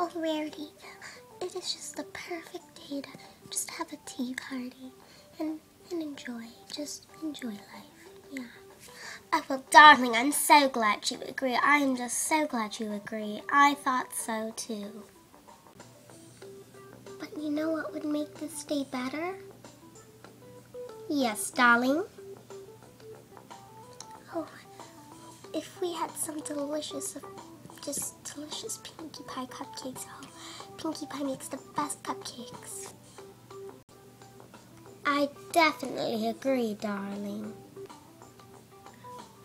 Oh, Rarity, it is just the perfect day to just have a tea party and, and enjoy. Just enjoy life. Yeah. Oh, well, darling, I'm so glad you agree. I am just so glad you agree. I thought so, too. But you know what would make this day better? Yes, darling. Oh, if we had some delicious, just delicious Pinkie Pie cupcakes. Oh, Pinkie Pie makes the best cupcakes. I definitely agree, darling.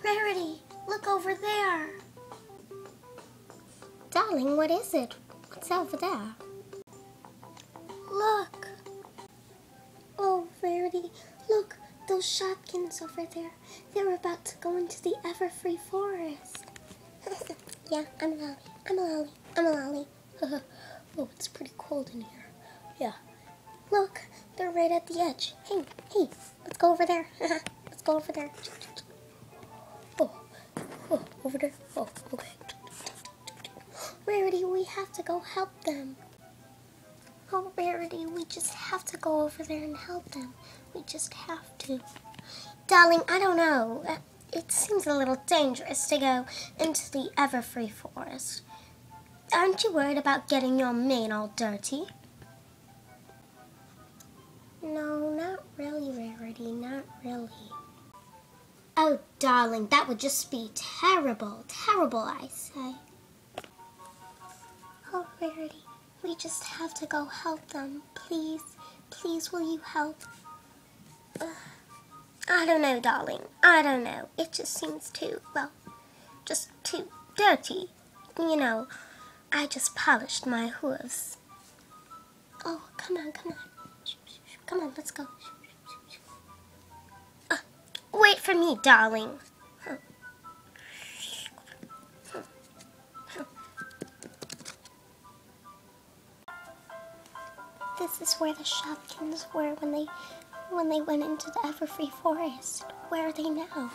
Rarity, look over there. Darling, what is it? What's over there? Look. Oh, Rarity, look, those Shopkins over there. They're about to go into the Everfree Forest. yeah, I'm a lolly. I'm a lolly. I'm a lolly. oh, it's pretty cold in here. Yeah. Look, they're right at the edge. Hey, hey, let's go over there. let's go over there. Oh, oh, over there. Oh, okay. Rarity, we have to go help them. Oh, Rarity, we just have to go over there and help them. We just have to. Darling, I don't know. It seems a little dangerous to go into the Everfree Forest. Aren't you worried about getting your mane all dirty? No, not really, Rarity, not really. Oh, darling, that would just be terrible, terrible, I say. Oh, Rarity, we just have to go help them. Please, please, will you help? Uh, I don't know, darling. I don't know. It just seems too, well, just too dirty. You know, I just polished my hooves. Oh, come on, come on. Come on, let's go. Uh, wait for me, darling. This is where the Shopkins were when they when they went into the Everfree Forest. Where are they now?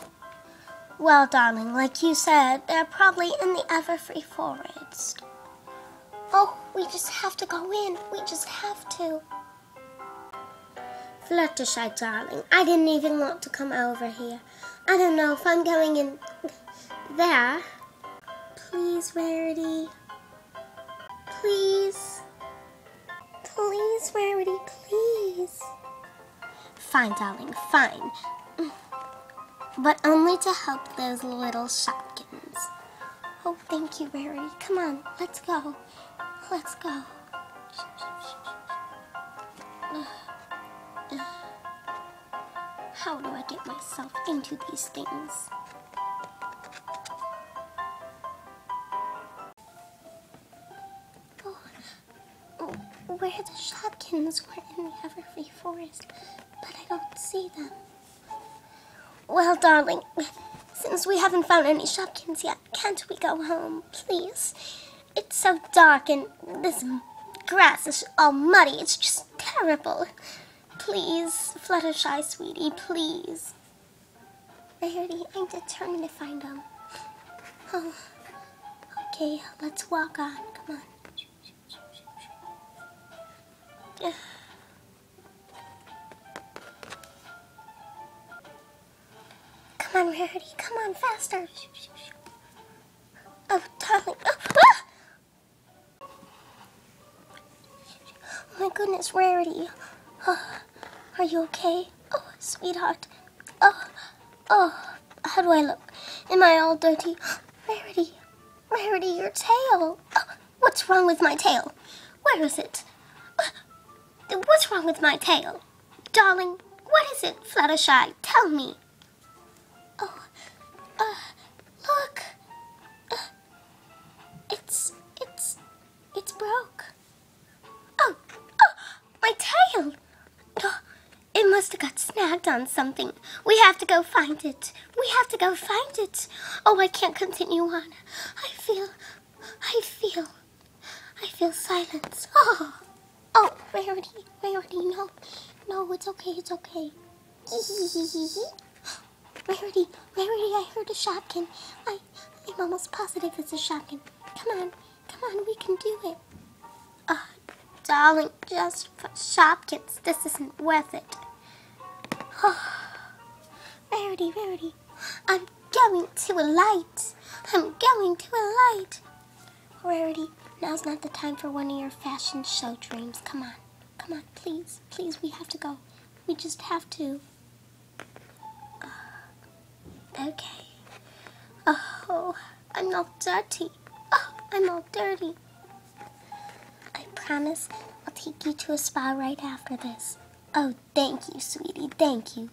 Well, darling, like you said, they're probably in the Everfree Forest. Oh, we just have to go in. We just have to. Fluttershy, darling, I didn't even want to come over here. I don't know if I'm going in there. Please, Rarity. Please. Please, Rarity, please. Fine, darling, fine. Mm. But only to help those little Shopkins. Oh, thank you, Rarity. Come on, let's go. Let's go. How do I get myself into these things? Oh, where the Shopkins were in the Everfree Forest, but I don't see them. Well, darling, since we haven't found any Shopkins yet, can't we go home, please? It's so dark and this grass is all muddy. It's just terrible. Please, Fluttershy, sweetie, please. Rarity, I'm determined to find them. Oh, okay, let's walk on. Come on. On, Rarity, come on, faster. Oh, darling. Oh, ah! oh my goodness, Rarity. Oh, are you okay? Oh, sweetheart. Oh, oh, how do I look? Am I all dirty? Rarity, Rarity, your tail. Oh, what's wrong with my tail? Where is it? What's wrong with my tail? Darling, what is it, Fluttershy? Tell me. It's, it's, it's broke. Oh, oh, my tail. Oh, it must have got snagged on something. We have to go find it. We have to go find it. Oh, I can't continue on. I feel, I feel, I feel silence. Oh. Oh, Rarity, Rarity, no. No, it's okay, it's okay. Rarity, Rarity, I heard a Shopkin. I, I'm almost positive it's a Shopkin. Come on, come on, we can do it. Oh, darling, just for Shopkins, this isn't worth it. Ah, oh, Rarity, Rarity, I'm going to a light. I'm going to a light. Rarity, now's not the time for one of your fashion show dreams. Come on. Come on, please. Please, we have to go. We just have to. Ah, okay. Oh, I'm not dirty. I'm all dirty. I promise I'll take you to a spa right after this. Oh, thank you, sweetie. Thank you.